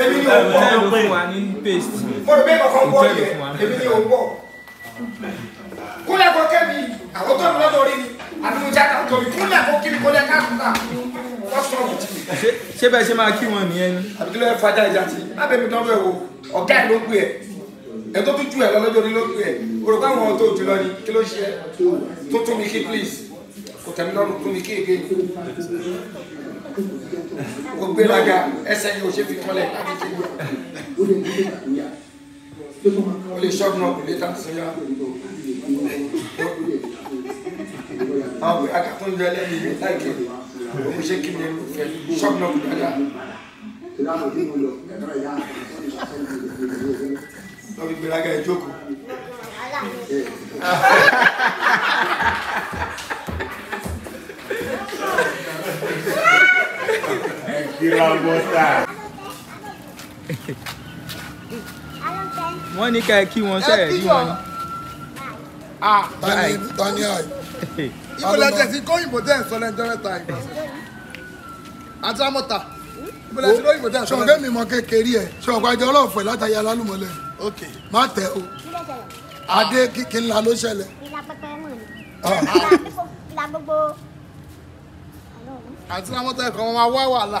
èmi ni òun bọ̀ mo rò pé kankan bọ̀ yẹ èmi ni òun bọ̀ kúnlẹ̀ kọ́ kẹ́mi àwọn tó ń lọ́dọ̀ rí ni àdúgbò jáde àtọ̀ mi kúnlẹ̀ kọ́ kí mi kọ́lẹ̀ káàkùtà ṣé bẹ́ẹ̀ ṣe máa kí wọn nìyẹn ni. àbíkí ló yẹ fàájà ìjà sí abẹ́mi dánwó ẹ̀ wo ọ̀gá ẹ̀ ló gbé ẹ̀ ẹ̀ tó tún ju ẹ̀ lọ́jọ́ ní ló gbé ẹ̀ orò pé àwọn tó jùlọ ni kí ló ṣe tó tún mi kí please kò tẹ̀mí lọ́rùn tún mi kí o gbéraga ẹsẹ̀ yìí o ṣe fi kọ́lẹ̀ láti ṣe yẹ o lè ṣọ́ọ̀bù náà kò lè tà sọ́yà àwọn òwe akakún yọ lẹ́nu ìwé láìké òun ṣe kí ni olùfẹ́ ṣọ́ọ̀bù náà kò dáadáa. lọ́ọ́ fi gbéraga ẹ̀ jókòó. ìràwọ̀ta. wọ́n ní ká ẹ kí wọn sẹ́yẹ̀ rí wọn. Ah, tani ayi ibo la jẹ si kóyìnbó tẹ ẹ sọ lẹjọ mẹ́ta ìgbà àti amọta ibo la mi mọ kékeré ẹ sọgbà jẹ ọlọ́ọ̀fọ̀ ẹ̀ látàyà alálùmọ̀lẹ̀ má tẹ̀ o adé kìkì ńlá ló ṣẹlẹ̀. ìlà pẹpẹ mọ̀ ni ah. ìlà gbogbo. àti amọta ẹ̀kọ́ wọn máa wá wàhálà.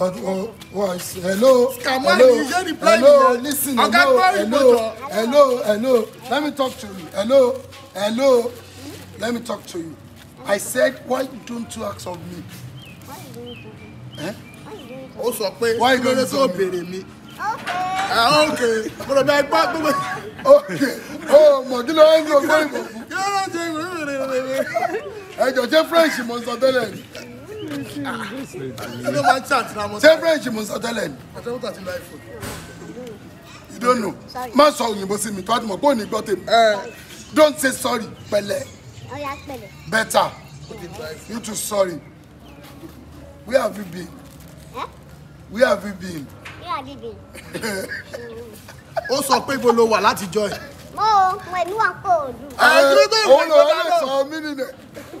But oh, was hello, Come on, hello, you reply hello, me. listen, hello, hello, hello, hello. Let me talk to you. Hello, hello. Let me talk to you. I said, why don't you ask of me? Why don't eh? you? Eh? Ó sọ pé kí ló dé tó béèrè mi? Okay. Bọ̀dọ̀ bí agbá gbogbo. Okay. Ó mọ̀ oh, kí ló ń lo gbọ́ ìbò fún? Kí ló ń lo ìbò fún? Ẹ jẹ́ French mọ̀ tẹ́lẹ̀ ni ẹ ló máa ń chat náà mo sọ. ṣé french mo sọ tẹ́lẹ̀ ni. àtẹ̀wọ́n tàbí you don't know Man, sọ òyìnbó sí mi tó a ti mọ̀ pé ò ní eh. don't say sorry pẹ̀lẹ́. better you too sorry where have you been. Eh? where have you been. where have you been. ó sọ pé ibo ló wà látijọ́ ẹ̀. mo mo ìlú àpò òdu. ẹ ẹ òun ló ń sọ mí nìyẹn ẹ ó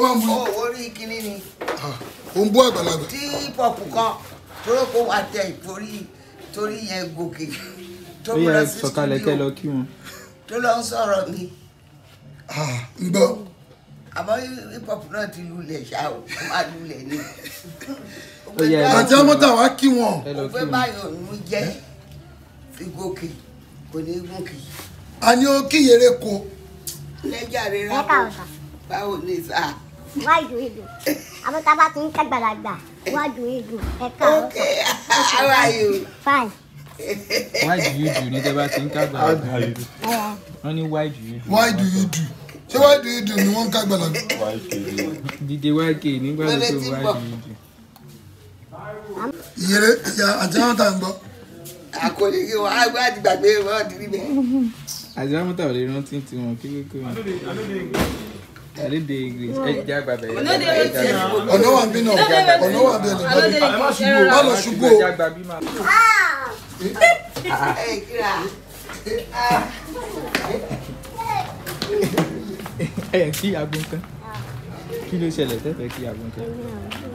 máa ń bu. orí kínní ni. Ah, ó ń bú àgbàlagbà. tí pọ̀pù kan tó kó wa tẹ ìforí torí yẹn gòkè tó múra sí studio tó lọ ń sọ̀rọ̀ mi. Ah, ń gbọ́ àmọ́ hip-hop náà ti lulẹ̀ ṣá o ó máa lulẹ̀ ni. àti ọmọọta wa kí wọn. òfé báyọ̀ ń jẹ́ fi kò ní gòkè. a ní ó kí yèrè ko. lẹ́jà rẹ̀ rà kó báwo ni sá. wájú ìlú àwọn bá ti ń kẹ́gbàlagbà wájú ìlú ẹ̀ka ọ̀sán. ok how are why do you do ní tẹ́ bá ti ń kẹ́gbàlagbà wọ́n ní why do you do. why do you do ṣé wáá di ìdù ni wọ́n ń ká gbàlagbà. dìde wáá ké nígbà tó wáá di ìdù. ìyẹrẹ ìyá àti àwọn tá à ń gbọ́. àkòlè kí wọn àgbà àti gbàgbé wọn di níbẹ̀. àti àwọn tá ò lè rántí tiwọn kékeré wọn. Alóde English ẹ jẹ́ àgbà bẹ̀rẹ̀. Ọ̀nà wà bí náà ọ̀nà wà bí ẹ̀lẹ́gbẹ̀rẹ̀. Má lọ ṣubú o. Ẹ kíra. ẹ kí aago kan ah. kí ló ṣẹlẹ̀ tẹ́fẹ̀ẹ́ kí aago kan.